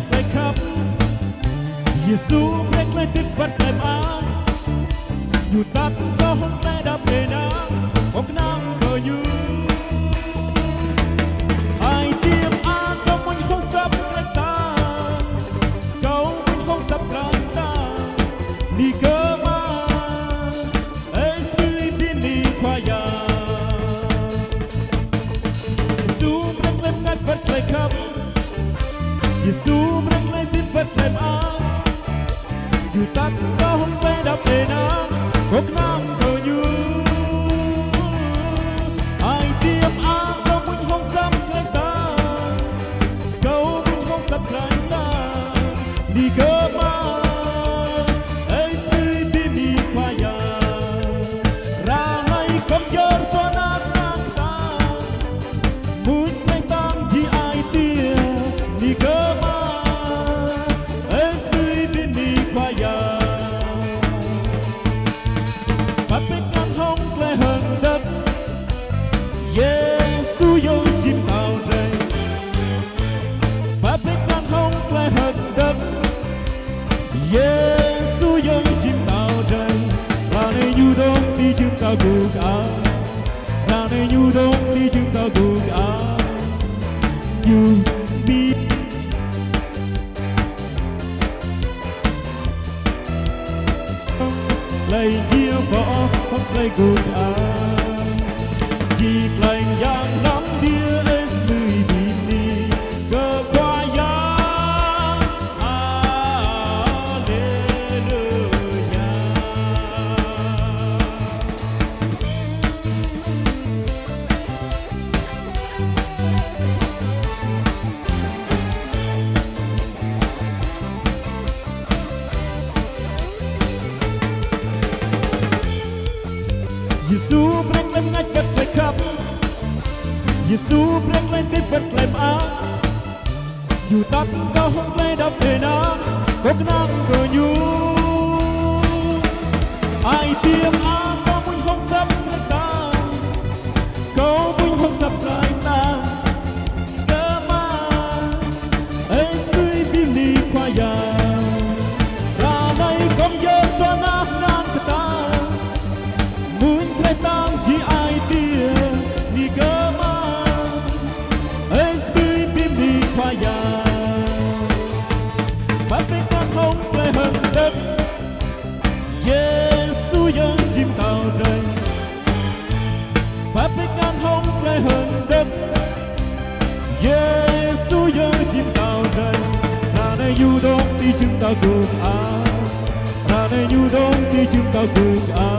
មិនបែកខាប់យេស៊ូវព្រះក្លែងទឹកបាត់តែបានយូតាត់ក៏ហ៊ុនតែដល់ពេលណាមកណាំក៏យូហើយទៀមអានក៏មិនខំសាប់ក្រតាកោមិនខំសាប់ក្រតានេះក៏បានអេស្វីទីនេះខ្វាយាយេស៊ូវព្រះក្លែងទឹកបាត់តែខាប់ You zoom You tap the up in Come Giêsu yêu chim tàu rầy Bắt bên ngăn hông lệ hơn đất Giêsu yêu chim tàu rầy ដំណាច់បិទផ្លែកាប់យេស៊ូវប្រែងលែងទីបិទផ្លែផ្អាយូតាប់កោហុកផ្លែដល់ពេលណាកុកណាំក៏យូអៃទៀមអាក៏មិនហុកសាប់ផ្លែកាកោមិនហុកសាប់ផ្លែ tìm đi qua không lại hơn đất. Giêsu dân chim tàu trời. Bắt bên không lại hơn đất. Giêsu dân chim tàu trời. Là nơi du đông đi chúng ta cùng áo là nơi du đông đi chúng ta cùng áo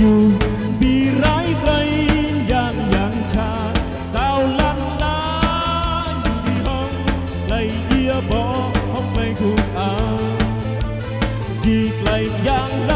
you life young life